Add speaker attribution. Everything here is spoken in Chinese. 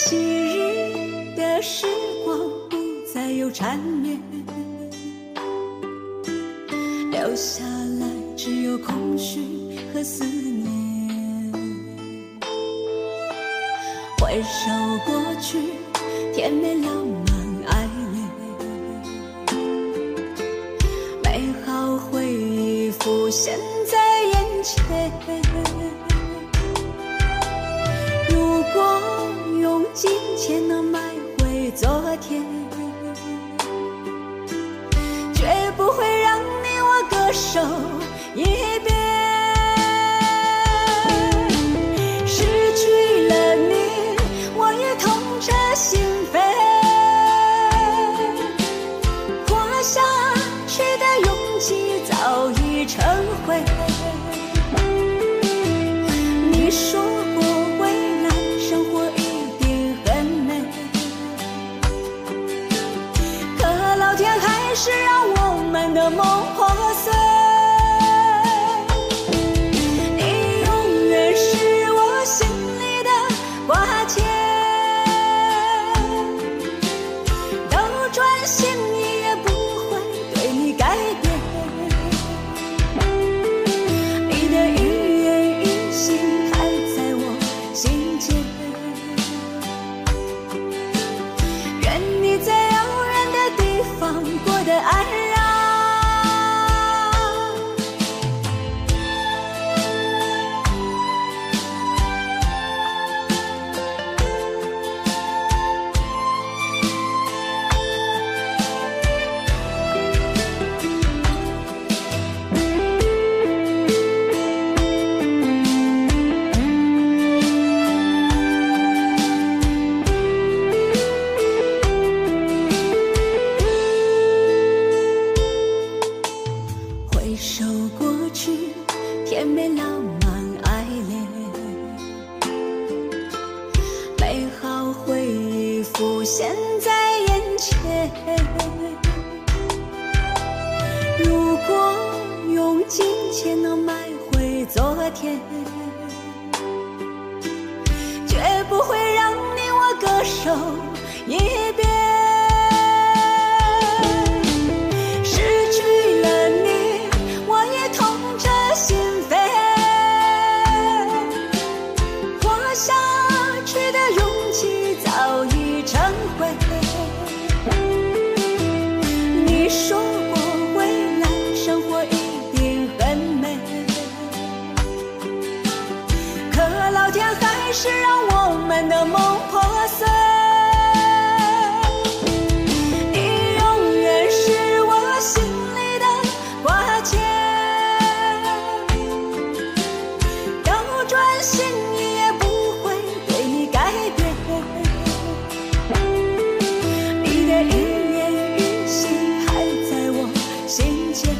Speaker 1: 昔日的时光不再有缠绵，留下来只有空虚和思念。回首过去，甜美浪漫爱恋，美好回忆浮现在眼前。钱能买回昨天，绝不会让你我各守一边。失去了你，我也痛彻心扉。活下去的勇气早已成灰。你说现在眼前。如果用金钱能买回昨天，绝不会让你我各守一老天还是让我们的梦破碎。你永远是我心里的挂牵，斗转星移也不会对你改变。你的一言一行还在我心间，